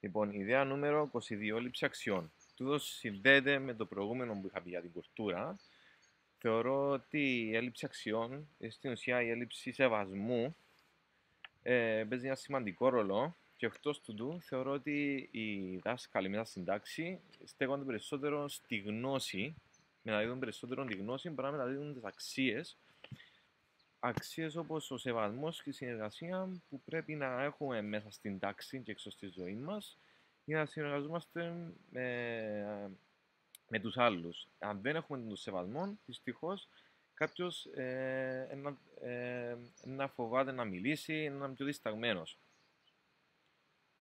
Λοιπόν, ιδέα νούμερο 22, έλλειψη αξιών. Τούτο συνδέεται με το προηγούμενο που είχα πει για την κουλτούρα. Θεωρώ ότι η έλλειψη αξιών, στην ουσία η έλλειψη σεβασμού, ε, παίζει ένα σημαντικό ρόλο και εκτός του του, θεωρώ ότι οι δάσκαλοι μέσα στην τάξη στέκονται περισσότερο στη γνώση, μεταδίδουν περισσότερο τη γνώση παρά μεταδίδουν τις αξίες. Αξίες όπως ο σεβασμός και η συνεργασία που πρέπει να έχουμε μέσα στην τάξη και έξω στη ζωή μας για να συνεργαζόμαστε με, με τους άλλους. Αν δεν έχουμε τον σεβασμό, δυστυχώς κάποιος ε, να, ε, να φοβάται να μιλήσει, να είναι πιο δισταγμένος.